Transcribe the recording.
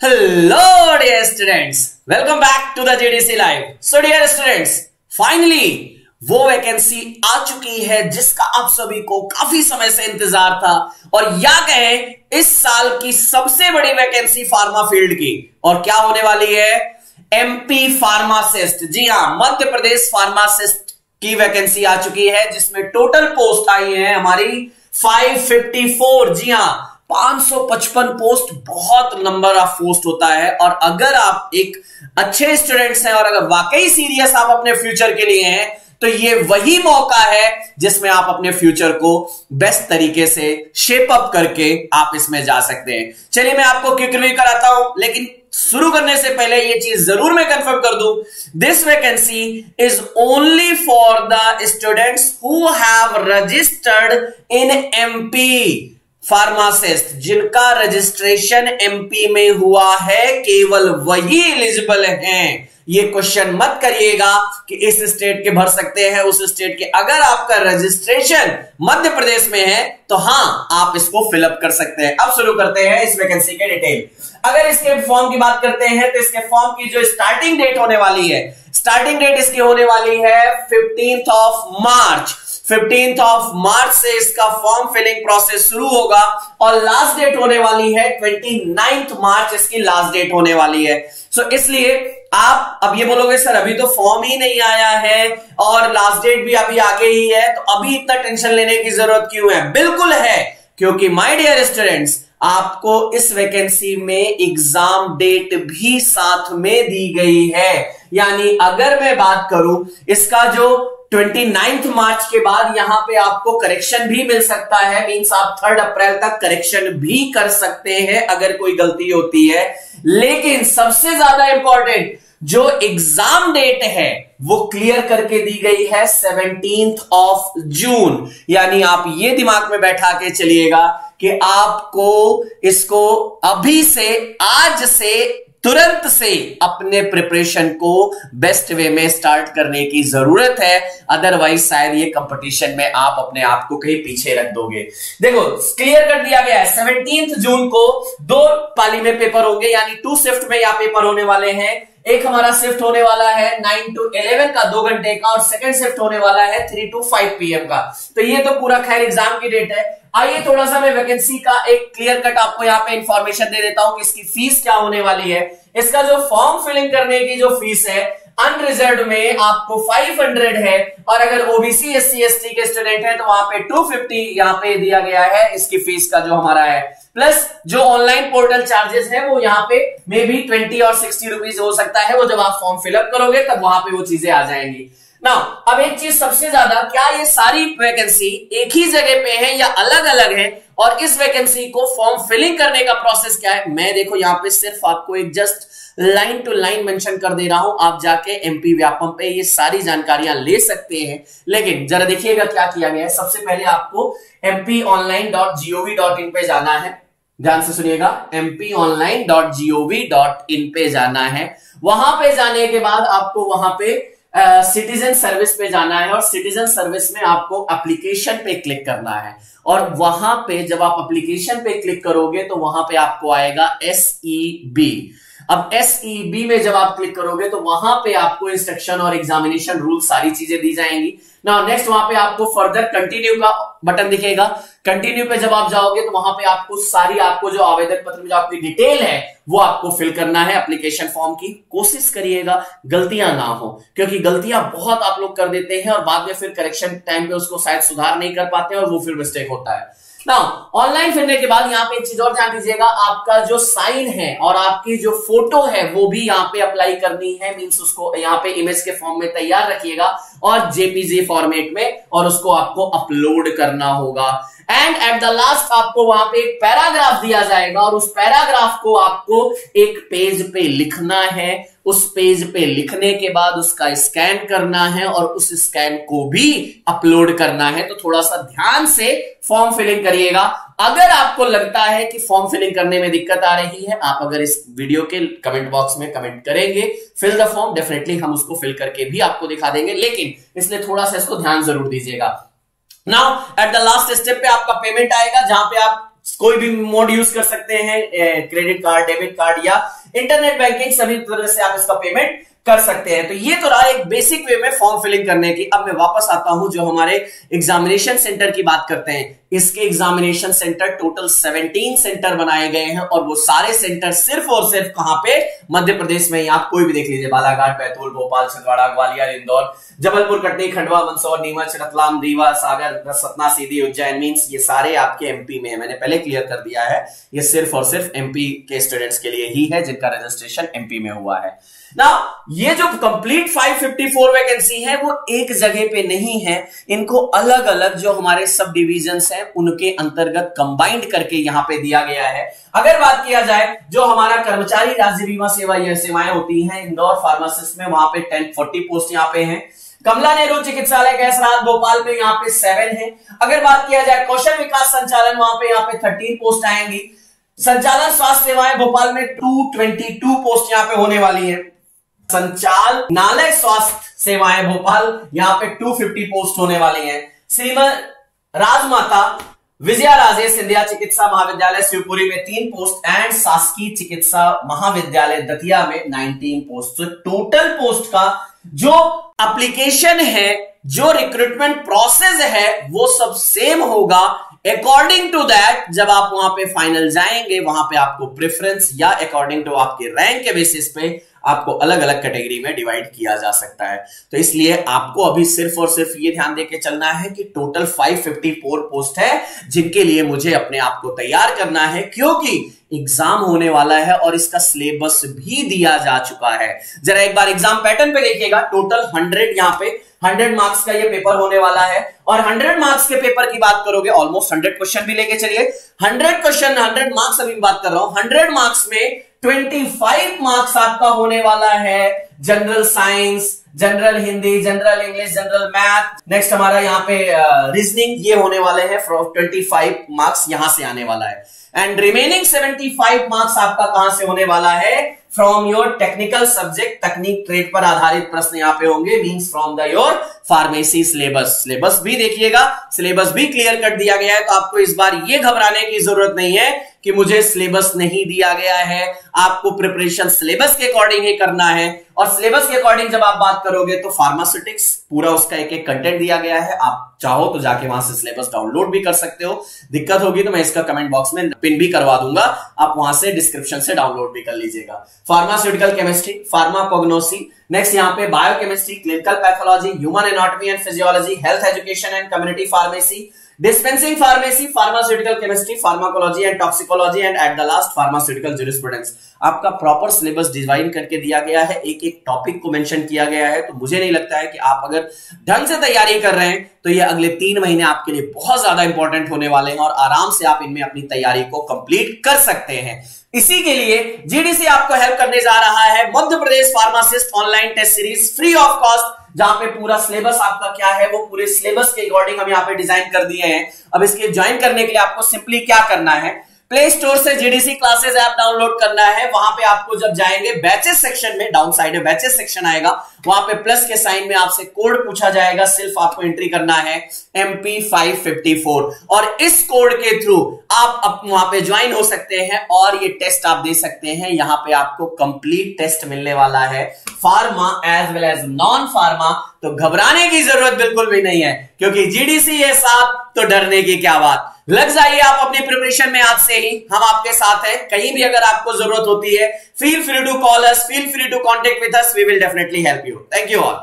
Hello dear students, welcome back to the GDC Live. So dear students, finally वो vacancy आ चुकी है जिसका आप सभी को काफ़ी समय से इंतज़ार था। और या कहें इस साल की सबसे बड़ी वैकेंसी फार्मा फ़ील्ड की। और क्या होने वाली है? एमपी फार्मासिस्ट जी हाँ मध्य प्रदेश फार्मासिस्ट की वैकेंसी आ चुकी है जिसमें टोटल पोस्ट आई है हमारी 554 जी हाँ 555 पोस्ट बहुत नंबर ऑफ़ पोस्ट होता है। और अगर आप एक अच्छे स्टूडेंट्स हैं और अगर वाकई सीरियस आप अपने फ्यूचर के लिए हैं तो ये वही मौका है जिसमें आप अपने फ्यूचर को बेस्ट तरीके से शेप अप करके आप इसमें जा सकते हैं। चलिए मैं आपको क्विक कराता हूँ, लेकिन शुरू करने से पहले ये चीज़ ज़रूर मैं कंफर्म कर दूँ। This vacancy is only for the students who have registered in MP pharmacist, जिनका रजिस्ट्रेशन एमपी में हुआ है, केवल वही एलिजिबल हैं। ये क्वेश्चन मत करिएगा कि इस स्टेट के भर सकते हैं, उस स्टेट के अगर आपका रजिस्ट्रेशन मध्य प्रदेश में है तो हाँ, आप इसको फिलअप कर सकते हैं। अब शुरू करते हैं इस वैकेंसी के डिटेल। अगर इसके फॉर्म की बात करते हैं तो इसके फॉर्म की जो स्टार्टिंग डेट होने वाली है, स्टार्टिंग डेट इसकी होने वाली है fifteenth of March. Fifteenth of March से इसका फॉर्म फिलिंग प्रोसेस शुरू होगा और लास्ट डेट होने वाली है ट्वेंटी मार्च इसकी लास्ट डेट होने वाली है। सो so, इसलिए आप अब ये बोलोगे सर अभी तो फॉर्म ही नहीं आया है और लास्ट डेट भी अभी आगे ही है तो अभी इतना टेंशन लेने की ज़रूरत क्यों है? बिल्कुल है क्योंकि माय डियर स्टूडेंट्स आपको इस वैकेंसी में एग्ज़ाम डेट भी साथ में दी गई है। यानी अगर मैं बात करूँ इसका जो ट्वेंटी नाइन्थ मार्च के बाद यहाँ पे आपको करेक्शन भी मिल सकता है। मींस आप थर्ड अप्रैल तक करेक्शन भी कर सकते हैं, अगर कोई गलती होती है। लेकिन सबसे ज़्यादा इंपॉर्टेंट जो एग्ज़ाम डेट है, वो क्लियर करके दी गई है सेवनटींथ ऑफ़ जून यानी आप ये दिमाग में बैठा के चलिएगा कि आपको इसको अभी से, आज से तुरंत से अपने प्रिपरेशन को बेस्ट वे में स्टार्ट करने की ज़रूरत है। अदरवाइज़ शायद ये कंपटीशन में आप अपने आप को कहीं पीछे रख दोगे। देखो क्लियर कर दिया गया है। सेवनटीन जून को दो पाली में पेपर होंगे, यानी टू शिफ्ट में यहाँ पेपर होने वाले हैं। एक हमारा शिफ्ट होने वाला है नाइन टू इलेवन का, दो घंटे का, और सेकंड शिफ्ट होने वाला है थ्री टू फाइव पीएम का। तो ये तो पूरा खैर एग्ज़ाम की डेट है। आइए थोड़ा सा मैं वैकेंसी का एक क्लियर कट आपको यहाँ पे इंफॉर्मेशन दे देता हूँ कि इसकी फ़ीस क्या होने वाली है। इसका जो फॉर्म फिलिंग करने की जो फ़ीस है अनरिजर्व में आपको 500 है। और अगर ओबीसी एस सी के स्टूडेंट है तो वहाँ पे 250 यहाँ पे दिया गया है इसकी फ़ीस का जो हमारा है। प्लस जो ऑनलाइन पोर्टल चार्जेस है, वो यहाँ पे मे बी ट्वेंटी और सिक्सटी रुपीज़ हो सकता है, वो जब आप फॉर्म फिलअप करोगे, तब वहाँ पे वो चीज़ें आ जाएँगी। ना अब एक चीज़ सबसे ज़्यादा, क्या ये सारी वैकेंसी एक ही जगह पे है या अलग अलग है? और इस वैकेंसी को फॉर्म फिलिंग करने का प्रोसेस क्या है? मैं देखो यहाँ पे सिर्फ़ आपको एक just line two line mention कर दे रहा हूँ। आप जाके एमपी व्यापम पे ये सारी जानकारियाँ ले सकते हैं। लेकिन जरा देखिएगा क्या किया गया है। सबसे पहले आपको MP online dot G O V dot in पे जाना है। ध्यान से सुनिएगा। MP online dot G O V dot in पे जाना है। वहाँ पे जाने के बाद आपको वहाँ पे सिटीजन सर्विस पे जाना है और सिटीजन सर्विस में आपको एप्लीकेशन पे क्लिक करना है। और वहाँ पे जब आप एप्लीकेशन पे क्लिक करोगे तो वहाँ पे आपको आएगा एसई बी अब एस बी में जब आप क्लिक करोगे तो वहाँ पे आपको इंस्ट्रक्शन और एग्जामिनेशन रूल सारी चीज़ें दी जाएँगी। ना नेक्स्ट वहाँ पे आपको फर्दर कंटिन्यू का बटन दिखेगा। कंटिन्यू पे जब आप जाओगे तो वहाँ पे आपको सारी, आपको जो आवेदन पत्र में जो आपकी डिटेल है, वो आपको फिल करना है एप्लीकेशन फॉर्म की। कोशिश करिएगा, गलतियाँ ना हो, क्योंकि गलतियाँ बहुत आप लोग कर देते हैं और बाद में फिर करेक्शन टाइम पे उसको शायद सुधार नहीं कर पाते और वो फिर मिस्टेक होता है। ना ऑनलाइन फिरने के बाद यहाँ पे एक चीज़ और ध्यान दीजिएगा, आपका जो साइन है और आपकी जो फ़ोटो है, वो भी यहाँ पे अप्लाई करनी है मीन्स उसको यहाँ पे इमेज के फॉर्म में तैयार रखिएगा और जेपीजी फॉर्मेट में और उसको आपको अपलोड करना होगा। एंड एट द लास्ट आपको वहाँ पे एक पैराग्राफ दिया जाएगा और उस पैराग्राफ को आपको एक पेज पे लिखना है। उस पेज पे लिखने के बाद उसका स्कैन करना है और उस स्कैन को भी अपलोड करना है तो थोड़ा सा ध्यान से फॉर्म फिलिंग करिएगा। अगर आपको लगता है कि फॉर्म फिलिंग करने में दिक्कत आ रही है, आप अगर इस वीडियो के कमेंट बॉक्स में कमेंट करेंगे, फिल द फॉर्म, डेफिनेटली हम उसको फिल करके भी आपको दिखा देंगे, लेकिन इसलिए थोड़ा सा इसको ध्यान ज़रूर दीजिएगा। Now, at the last step पे आपका पेमेंट आएगा, जहाँ पे आप कोई भी मोड यूज़ कर सकते हैं क्रेडिट कार्ड डेबिट कार्ड या इंटरनेट बैंकिंग सभी तरह से आप इसका पेमेंट कर सकते हैं। तो ये तो रहा एक बेसिक वे में फॉर्म फिलिंग करने की। अब मैं वापस आता हूँ जो हमारे एग्जामिनेशन सेंटर की बात करते हैं। इसके एग्जामिनेशन सेंटर टोटल 17 सेंटर बनाए गए हैं और वो सारे सेंटर सिर्फ़ और सिर्फ़ कहाँ पे? मध्य प्रदेश में। आप कोई भी देख लीजिए। बालाघाट, बैतूल, भोपाल, छिंदवाड़ा, ग्वालियर, इंदौर, जबलपुर, कटनी, खंडवा, मंदसौर, नीमच, रतलाम, रीवा, सागर, सतना, सीधी, उज्जैन, मीन्स ये सारे आपके एमपी में है। मैंने पहले क्लियर कर दिया है। ये सिर्फ़ और सिर्फ़ एमपी के स्टूडेंट्स के लिए ही है, जिनका रजिस्ट्रेशन एमपी में हुआ है। ना ये जो कंप्लीट 554 वैकेंसी है, वो एक जगह पे नहीं है। इनको अलग अलग जो हमारे सब डिविजन हैं, उनके अंतर्गत कंबाइंड करके यहाँ पे दिया गया है। अगर बात किया जाए, जो हमारा कर्मचारी राज्य बीमा सेवा, यह सेवाएँ होती हैं, इंदौर फार्मासिस्ट में वहाँ पे टेन फोर्टी पोस्ट यहाँ पे है। कमला नेहरू चिकित्सालय गैसरात भोपाल में यहाँ पे सेवन है। अगर बात किया जाए, कौशल विकास संचालन, वहाँ पे यहाँ पे थर्टीन पोस्ट आएँगी। संचालन स्वास्थ्य सेवाएँ, भोपाल में टू ट्वेंटी टू पोस्ट यहाँ पे होने वाली है। संचाल नालय स्वास्थ्य सेवाएँ भोपाल, यहाँ पे 250 पोस्ट होने वाली हैं। श्रीमद राजमाता विजया राजे सिंधिया चिकित्सा महाविद्यालय शिवपुरी में तीन पोस्ट एंड शासकीय चिकित्सा महाविद्यालय दतिया में 19 पोस्ट तो टोटल पोस्ट का जो एप्लीकेशन है, जो रिक्रूटमेंट प्रोसेस है, वो सब सेम होगा। अकॉर्डिंग टू दैट जब आप वहाँ पे फाइनल जाएँगे, वहाँ पे आपको प्रेफरेंस या अकॉर्डिंग टू आपके रैंक के बेसिस पे आपको अलग अलग कैटेगरी में डिवाइड किया जा सकता है। तो इसलिए आपको अभी सिर्फ़ और सिर्फ़ ये ध्यान देके चलना है कि टोटल 554 पोस्ट है, जिनके लिए मुझे अपने आप को तैयार करना है, क्योंकि एग्ज़ाम होने वाला है और इसका सिलेबस भी दिया जा चुका है। जरा एक बार एग्ज़ाम पैटर्न पे देखिएगा। टोटल हंड्रेड यहाँ पे हंड्रेड मार्क्स का ये पेपर होने वाला है। और हंड्रेड मार्क्स के पेपर की बात करोगे ऑलमोस्ट हंड्रेड क्वेश्चन भी लेके चलिए। हंड्रेड क्वेश्चन हंड्रेड मार्क्स अभी बात कर रहा हूँ। हंड्रेड मार्क्स में ट्वेंटी फाइव मार्क्स आपका होने वाला है. General science general Hindi general English general math next हमारा यहाँ पे रीजनिंग uh, ये होने वाले हैं. ट्वेंटी फाइव मार्क्स यहाँ से आने वाला है. And remaining seventy five marks आपका कहाँ से होने वाला है? फ्रॉम योर टेक्निकल सब्जेक्ट तकनीक ट्रेड पर आधारित प्रश्न यहाँ पे होंगे means from the your pharmacy syllabus syllabus भी देखिएगा सिलेबस भी क्लियर कर दिया गया है तो आपको इस बार ये घबराने की ज़रूरत नहीं है कि मुझे सिलेबस नहीं दिया गया है। आपको प्रिपरेशन सिलेबस के अकॉर्डिंग ही करना है। और सिलेबस के अकॉर्डिंग जब आप बात करोगे तो फार्मास्यूटिक्स पूरा उसका एक एक कंटेंट दिया गया है। आप चाहो तो जाके वहाँ से सिलेबस डाउनलोड भी कर सकते हो। दिक्कत होगी तो मैं इसका कमेंट बॉक्स में पिन भी करवा दूँगा। आप वहाँ से डिस्क्रिप्शन से डाउनलोड भी कर लीजिएगा। फार्मास्यूटिकल केमिस्ट्री फार्माकोग्नोसी नेक्स्ट यहाँ पे biochemistry clinical pathology human anatomy and physiology health education and community pharmacy dispensing pharmacy, pharmaceutical chemistry, pharmacology and toxicology and at the last pharmaceutical jurisprudence. आपका proper syllabus design करके दिया गया है, एक एक topic को मेंशन किया गया है तो मुझे नहीं लगता है कि आप अगर ढंग से तैयारी कर रहे हैं तो ये अगले तीन महीने आपके लिए बहुत ज़्यादा इंपॉर्टेंट होने वाले हैं और आराम से आप इनमें अपनी तैयारी को कंप्लीट कर सकते हैं। इसी के लिए जीडीसी आपको हेल्प करने जा रहा है, Madhya Pradesh pharmacist online test series free of cost जहाँ पे पूरा सिलेबस आपका क्या है, वो पूरे सिलेबस के अकॉर्डिंग हम यहाँ पे डिज़ाइन कर दिए हैं। अब इसके ज्वाइन करने के लिए आपको सिंपली क्या करना है? प्ले स्टोर से जीडीसी क्लासेस ऐप डाउनलोड करना है। वहाँ पे आपको जब जाएँगे बैचेस सेक्शन में डाउन साइड में बैचेस सेक्शन आएगा। वहाँ पे प्लस के साइन में आपसे कोड पूछा जाएगा, सिर्फ़ आपको एंट्री करना है एमपी 554 और इस कोड के थ्रू आप वहाँ पे ज्वाइन हो सकते हैं और ये टेस्ट आप दे सकते हैं। यहाँ पे आपको कंप्लीट टेस्ट मिलने वाला है। Pharma as well as non pharma तो घबराने की ज़रूरत बिल्कुल भी नहीं है, क्योंकि जीडीसी है साथ तो डरने की क्या बात। लग जाइए आप अपनी प्रिपरेशन में आपसे ही, हम आपके साथ हैं, कहीं भी अगर आपको ज़रूरत होती है feel free to call us feel free to contact with us we will definitely help you thank you all